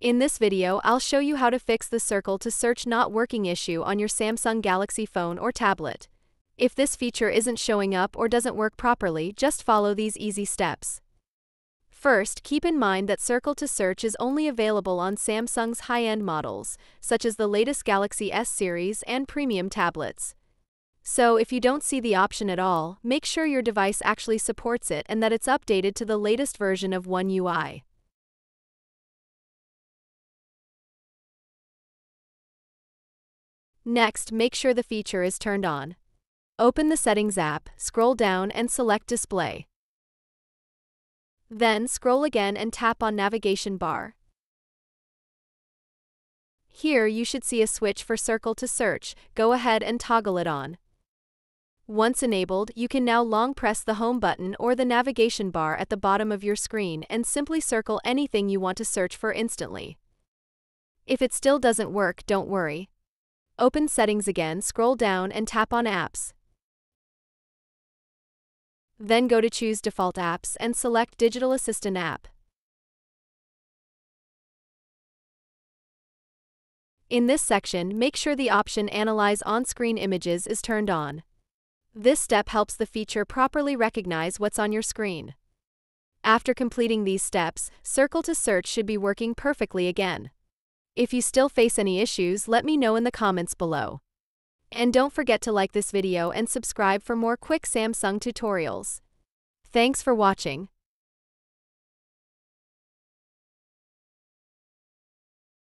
In this video, I'll show you how to fix the circle to search not working issue on your Samsung Galaxy phone or tablet. If this feature isn't showing up or doesn't work properly, just follow these easy steps. First, keep in mind that Circle to Search is only available on Samsung's high-end models, such as the latest Galaxy S series and premium tablets. So, if you don't see the option at all, make sure your device actually supports it and that it's updated to the latest version of One UI. Next, make sure the feature is turned on. Open the Settings app, scroll down and select Display. Then scroll again and tap on Navigation bar. Here you should see a switch for Circle to Search, go ahead and toggle it on. Once enabled, you can now long press the Home button or the navigation bar at the bottom of your screen and simply circle anything you want to search for instantly. If it still doesn't work, don't worry. Open Settings again, scroll down and tap on Apps. Then go to Choose Default Apps and select Digital Assistant app. In this section, make sure the option Analyze on-screen images is turned on. This step helps the feature properly recognize what's on your screen. After completing these steps, Circle to Search should be working perfectly again. If you still face any issues, let me know in the comments below. And don't forget to like this video and subscribe for more quick Samsung tutorials. Thanks for watching.